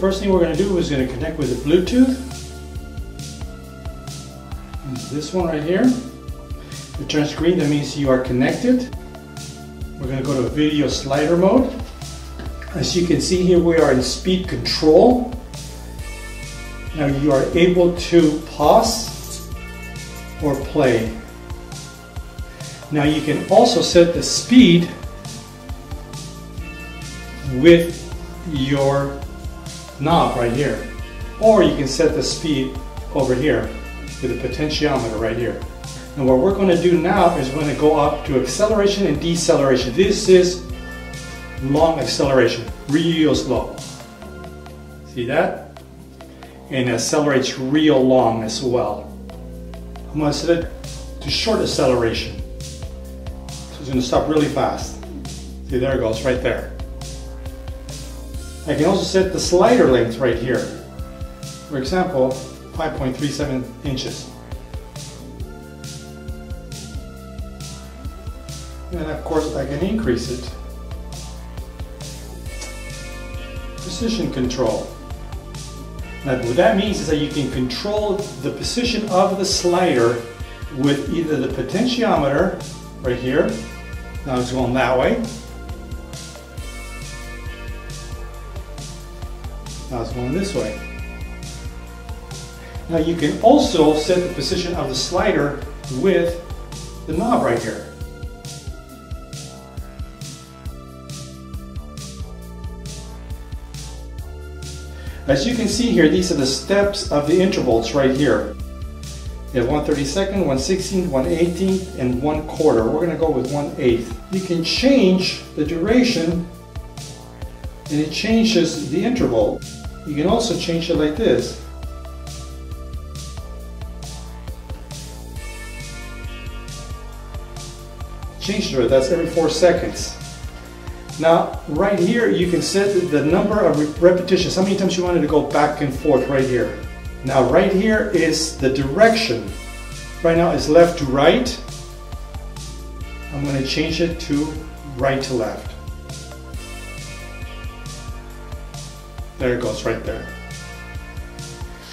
first thing we're going to do is going to connect with the Bluetooth. This one right here. It turns green, that means you are connected. We're going to go to video slider mode. As you can see here, we are in speed control. Now you are able to pause or play. Now you can also set the speed with your knob right here. Or you can set the speed over here with the potentiometer right here. And what we're going to do now is we're going to go up to acceleration and deceleration. This is long acceleration, real slow. See that? And accelerates real long as well. I'm going to set it to short acceleration. So it's going to stop really fast. See, there it goes, right there. I can also set the slider length right here. For example, 5.37 inches. And of course I can increase it. Position control. Now what that means is that you can control the position of the slider with either the potentiometer right here. Now it's going that way. Now it's going this way. Now you can also set the position of the slider with the knob right here. As you can see here, these are the steps of the intervals right here. You have 1 32nd, 1 16th, 1 18th, and 1 quarter. We're going to go with 1 8th. You can change the duration and it changes the interval. You can also change it like this. Change it, that's every 4 seconds. Now, right here, you can set the number of repetitions, how many times you wanted to go back and forth right here. Now, right here is the direction. Right now, it's left to right. I'm going to change it to right to left. There it goes, right there.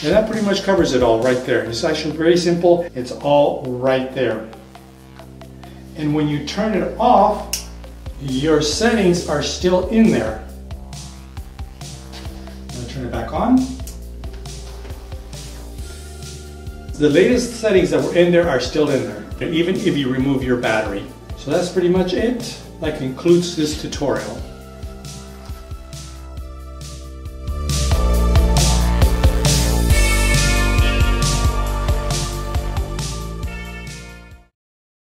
And that pretty much covers it all right there. It's actually very simple. It's all right there. And when you turn it off, your settings are still in there. To turn it back on. The latest settings that were in there are still in there, even if you remove your battery. So that's pretty much it. That concludes this tutorial.